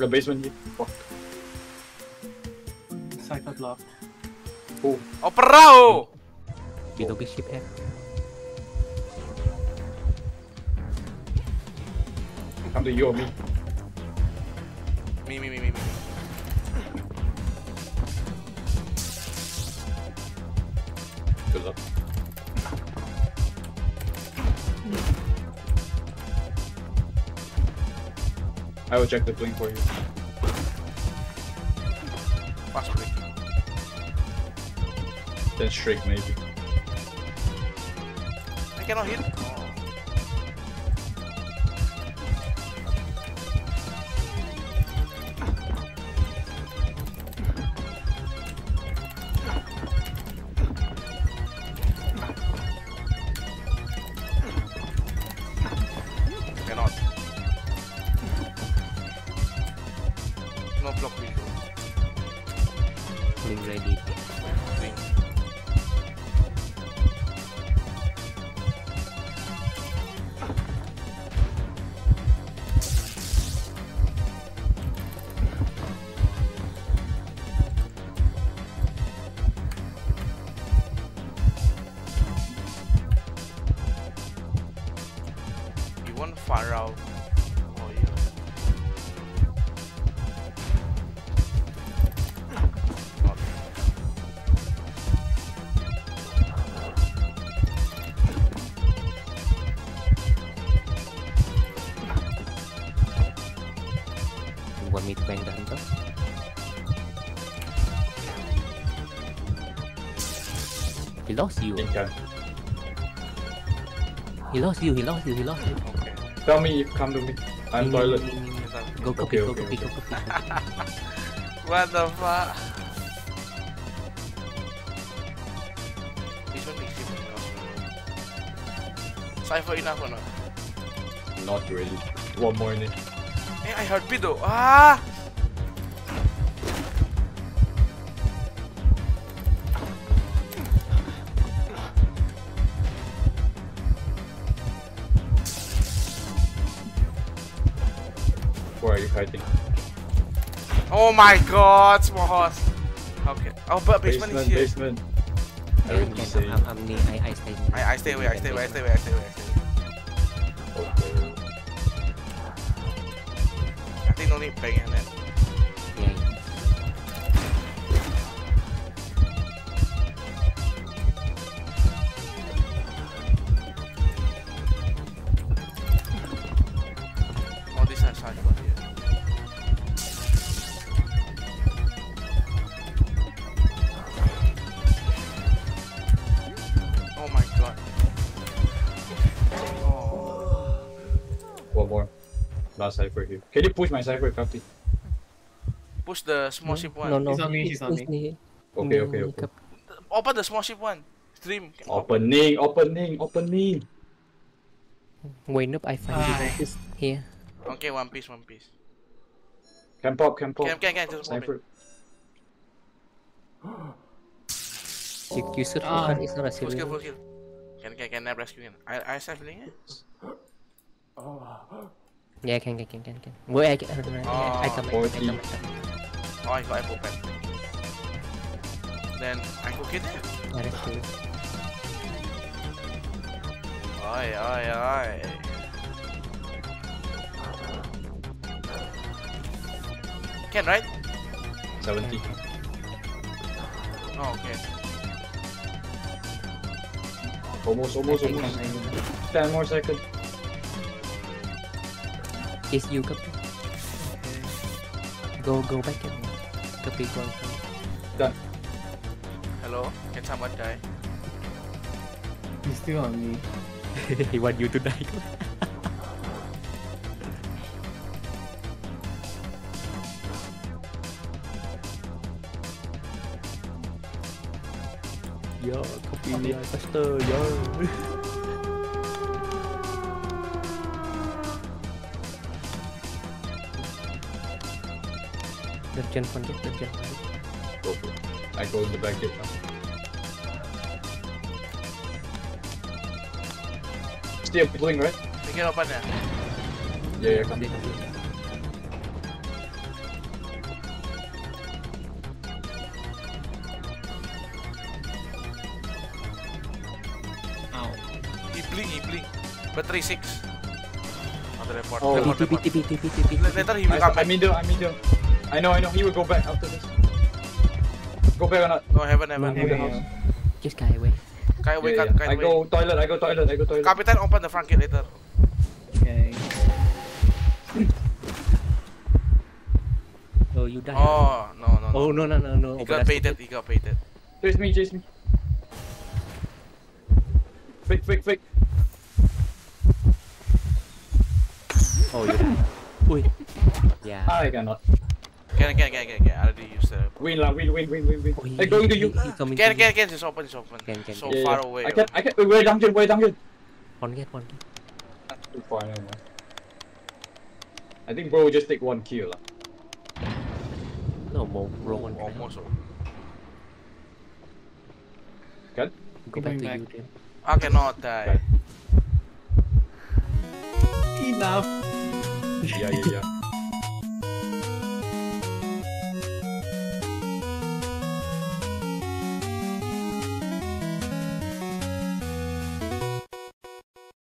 The basement here. Fuck. Cycle block. Oh, Oh, perahu! Below the ship hack. come to you or me. Me, me, me, me, me. Good luck. I will check the blink for you. Fast break. Then straight maybe. I cannot hit. No block window. Being ready. Wing. You want far out? He lost you. Think. He lost you. He lost you. He lost you. Okay. Tell me if come to me. I'm Me, me, toilet. Go copy. Okay, Go okay, copy. okay. Go copy. What the fuck? This one makes him enough. Cipher enough or not? Not really. One more in it. Eh, I heard Pido. Ah! Where are you fighting? Oh my god, small horse. Okay. Oh, but basement, Basement, is here. basement. I Okay, already okay, say. I'm, I'm near. I, I stay. I, I stay away, I stay away, I stay away, I stay away, I stay away. Okay. I think no need bang One more. Last cipher here. Can you push my cipher, copy? Push the small ship one. No, no. He's on me, he's on he's me. Okay, okay, okay. Open the small ship one. Stream. Opening, opening, opening. Wait up. I find you Aye. here. Okay, one piece, one piece. Can pop, can pop. Can, can, can, just open. Cipher. You, you should Ah. focus. It's not a Full skill, full skill. Can, can, can I rescue him? I, I self healing it? Yeah, can, can, can, can, can. Wait, I can. I, I, I come. I. Ah, I come. I come. Oh, I got apple pen. Then I cook it. Yeah, that's true. Oi, oi, oi. Can, right? 70. Oh, okay. Almost, almost, almost. 10 more seconds. Yes, you copy. Go, go back and copy. Go. Done. Hello? Can someone die? He's still on me. he want you to die. Yo, copy me faster, yo. Third gen funded, third I go in the back gate now. Stay up right? We can open there. Yeah, yeah, come. Ow. He blink, he blink. Battery TP, TP, TP, TP. Later he will come. I'm in the, I'm in the. I know, I know. He will go back after this. Go back or not? No, heaven, heaven. Move the Heaven, house. Just guy away. Kite away, Yeah, kite, yeah. kite I go toilet, I go toilet, I go toilet. Captain, open the front gate later. Okay. Oh, you die. Oh, no, no, no. Oh, no, no, no, no. He Oh, got but baited, he got baited. Chase me, chase me. Fake, fake, fake. Oh, you die. Ui. Yeah. I cannot. Can, can, can, can, can. I already used the... Win lah, win, win, win, win, win. Oh, he, Hey, going to you. He, he coming Can, to can, you. can. Just open, just open. Can, can, So Yeah, far yeah. away. I can, I can. Wait, wait, dungeon, wait, dungeon. One get, one get. Too far, never mind. I think bro will just take one kill lah. No, more roll one. Oh, almost. oh. Kan? Go back Going to back. you then. I cannot die. Enough. Yeah, yeah, yeah.